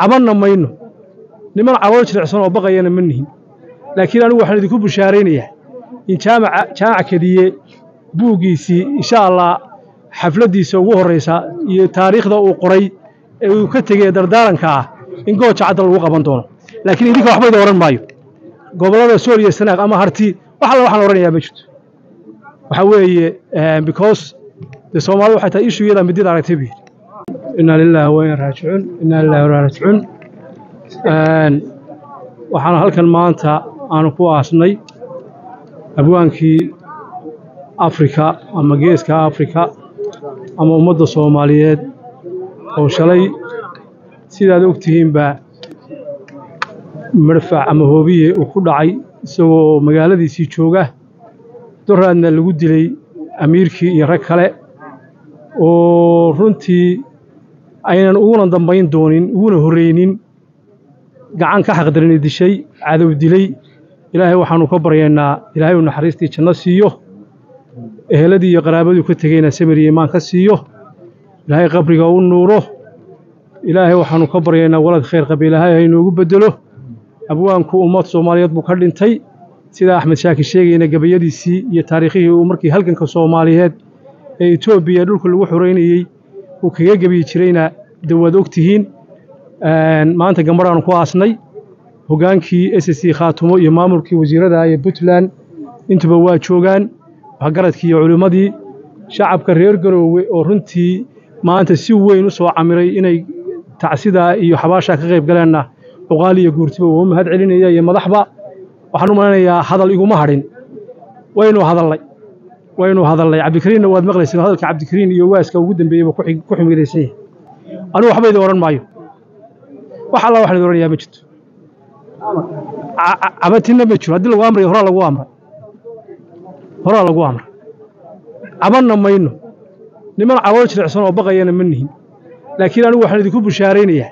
cabanna mayno. Niman calool jilicsan oo baqayana ma nihin. Laakiin anigu waxaan idinku bushaaraynayaa. In jaamaca jaamac kadiye buuggiisii insha allah xafladdiisa ugu horraysa iyo taariikhda uu qoray ee uu ka tegey dardaaranka ah in gooja cadda lagu qaban doono. Laakiin idinka waxba idin odhan maayo. Gobollada sool iyo sanaag ama harti wax alla waxaan odhanayaa ma jirto. Waxaa weeye because dee soomaalida waxay tahay ishu iyada midida aragtay buu yidhi inaa lilaahi wa inaa raajicuun inaa lillahi wa inaa raajicuun waxaan halkan maanta aanu ku aasnay abwaankii afrika ama geeska afrika ama ummadda soomaaliyeed oo shalay. Sidaad og tihiinba marfac ama hoobiye uu ku dhacay isagoo magaaladiisii jooga. Doraadna lagu dilay amiirkii iyo rag kale oo runtii aynan uguna dambayn doonin uguna horreynin gacan ka xaqdarini dishay cadow dilay ilaahay waxaannu ka baryaynaa ilaahay uu naxariistii janno siiyo eheladii iyo qaraabaduu ka tegeyna samir imaan ka siiyo ilaahay qabriga u nuuro ilaahay waxaannu ka baryaynaa walad khayr qaba ilaahay haynoogu beddelo. Abwaanku ummad soomaaliyeed buu ka dhintay sida axmed shaaki sheegayna gabayadiisii iyo taariikhihii uu markii halganka soomaaliyeed ee etoobiya dhulka lagu xoreynayey uu kaga gebiyi jirayna de waad og tihiin maanta gambadhaanu ku aasnay. Hoggaankii s c khaatumo iyo maamulkii wasiirada ee puntland intuba waa joogaan. Waxgaradkii iyo culimmadii shacabka reer garoowe oo runtii maanta si weyn u soo camiray inay tacsidaa iyo xabaashaa ka qayb galeenna cuqaal iyo guurtiba uu mahad celinaya iyo madaxba waxaan u malanayaa hadal iguma hadhin. Waynu hadallay waynu hadallay cabdikariinna waad maqlayseen hadalka cabdikariin iyo waaska ugu dambeeyeyba ku ximilaysan yahay anigu waxba idin odhan maayo. Wax alla waxaan idin odhanayaa ma jirto. Cabatinna ma jiro. Haddii lagu amrayo horaa lagu amray. Horaa lagu amray. Cabanna mayno. Niman calool jilicsan oo baqayana ma nihin. Laakiin anigu waxaan idinku bushaaraynayaa.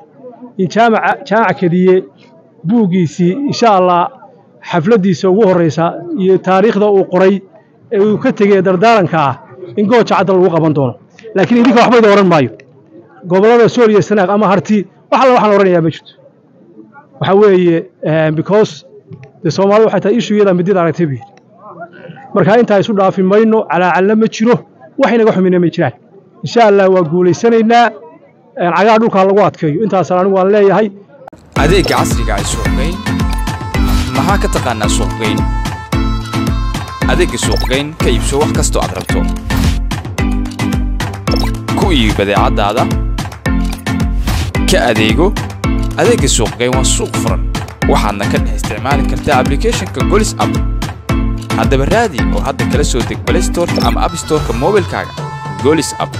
In jaamaca jaamac kadiye buuggiisii insha allah xafladdiisa ugu horraysa iyo taariikhda uu qoray ee uu ka tegey dardaaranka ah in gooja cadda lagu qaban doono. Laakiin idinka waxba idin odhan maayo. Gobollada sool iyo sanaag ama harti wax alla waxaan odhanayaa ma jirto. Waxaa weeye because dee soomaalida waxay tahay ishu iyada midida aragtay buu yidhi. Markaa intaa isu dhaafi mayno calaacalna ma jiro wax inaga xumina ma jiraan. Insha allah waa guulaysanaynaa cagaha dhulkaa lagu adkeeyo. Intaasaan anigu waan leeyahay. Adeegga casriga ee suuqgeyn maxaa ka taqaanaa suuqgeyn adeegga suuqgeyn ka iibso wax kastoo aad rabto. Ku iibi badeecaddaada ka adeego adeegga suuqgeyn waa suuq furan waxaadna ka dhex isticmaali kartaa ablicathonka golis app. Haddaba raadi oo hadda kala soo deg play storeka ama app storeka moobilkaaga golis app